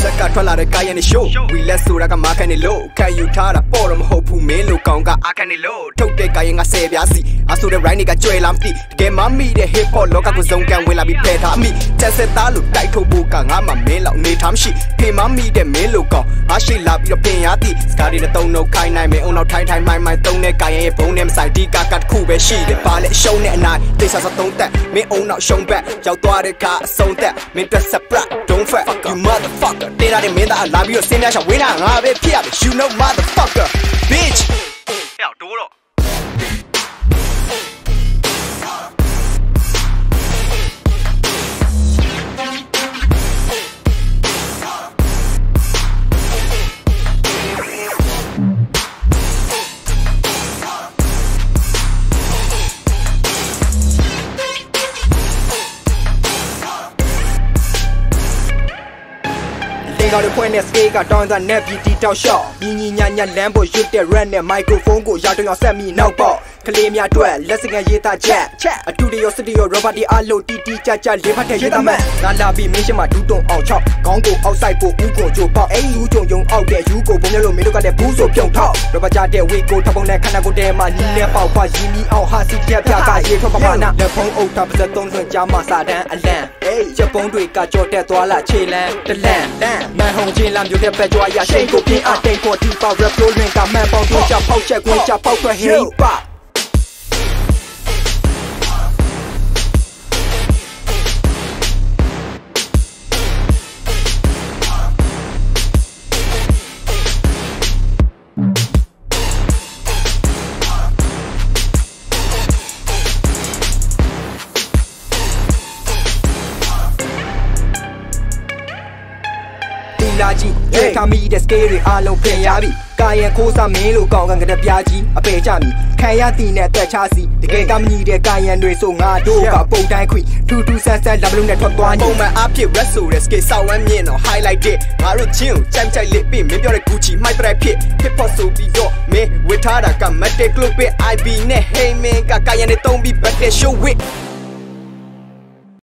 ဇက်ကထွက်လာတဲ့ကာယန်နေရှိုးဝီလက်ဆိုတာကမာခန်နေလို့ခံယူထားတာပေါ်တော့မဟုတ်ဘူးမင်းလိုကောင်ကအာခန်နေလို့ထုတ်တဲ့ကာယန်ကဆယ်ပြားစီ အဆိုတဲ့ right တွေကကြွယ်လာမသိတကယ်မမိတဲ့ hip hop လောကကိုစုံကန်ဝင်လာပြီးဖယ်ထားမိတက်ဆက်သားလို့တိုက်ထုတ်ဖို့ကငါမှမင်းလောက်နေထားမရှိဖေမမိတဲ့မင်းလို့ကောင်အရှိလာပြီးတော့ပြင်ရသည်စကားတွေနဲ့တုံနှုတ်ခိုင်းနိုင်မယ်အုံနောက်ထိုင်းထိုင်းမိုင်းမိုင်းတုံးတဲ့ကာယန်ရဲ့ဘုံနဲ့မဆိုင်ဒီကာကတ်ခုပဲရှိတယ်ပါလေရှုံးတဲ့အနိုင်တိတ်ဆာဆာသုံးသက်မင်းအုံနောက်ရှုံးဘက်ရောက်သွားတဲ့ကအဆုံးသက်မင်းတက်ဆက်ပရ don't fuck you motherfucker တေးတာတဲ့မင်းသားလာပြီးတော့စင်းများချဝင်းတာငါပဲဖြစ်ရမယ် you know motherfucker ကောင်တွေဖွင့်တဲ့ scale ကတောင်းတဲ့ net ပြီးတီတောက်ရှော့ညီညီညာညာလမ်းပေါ်ရွတ်တဲ့ rap နဲ့ microphone ကိုရောက်တော့ဆက်မိနောက်ပေါ့ ကလေးများအတွက်လက်စကန်ရေးသားချက်အတူတရောစတူဒီယို robot ဒီအလုံးတီတီကြကြလေးဖတ်တဲ့ရေးသားမှန်ငါလာပြီးမင်းရှိမှဒူးတုံအောင်ချောက်ခေါင်းကိုအောက်ဆိုင်ဖို့ဦးကိုကြိုပေါက်အဲ့ယူကြုံယုံအောက်တဲ့ယူကိုဘုံမျိုးလို့မင်းတို့ကလည်းဘူးဆိုပြုံထောက် robot ကြတဲ့ဝေကိုထပုံနဲ့ခန္ဓာကိုယ်တဲမှာညီနဲ့ပေါက်ဖွာရင်းမီအောင်ဟာစီချက်ပြကရေထွက်ပမာဏလက်ဖုံးအုပ်တာပါစသုံးဆွကြားမှာစာတန်းအလန့်အေးချက်ပုံးတွေကကြော်တက်သွားလာခြေလန်းတလန့်လန့်မန်ဟုံချင်းလမ်းမျိုးတဲ့ပဲကြွားရရှိန်ကိုပြင်းအတိတ်ဖို့ဒီပေါက် rap လို့လွင်ကမှန်ပေါက်တော့ချပေါက်ချက်ခွင်းချပေါက်ထွက် hip လာကြီးရေခါမီတဲ့ scale တွေအားလုံးပြင်ရပြီကာယံခိုးစားမင်းလို့ကောင်းကံကတဲ့ပြားကြီးအပေကြမီခံရတည်နဲ့တက်ချစီတကယ်ကမညီတဲ့ကာယံတွေဆိုငါတို့ကပုံတိုင်းခွီထူးထူးဆန်းဆန်းလဘလုံးနဲ့ထွက်သွားညီပုံမှန်အဖြစ် rap ဆိုတဲ့ scale ဆောက်ဝမ်းမြင့်တော့ highlight တဲ့ငါတို့ချင်းကိုကြိုက်ကြိုက်လေးပြီးမင်းပြောတဲ့ Gucci မိုက်တဲ့ဖြစ် hip hop ဆိုပြီးတော့မင်းဝစ်ထားတာက Matic Club ပဲ IB နဲ့ Hey man ကကာယံတွေတုံးပြီး back show with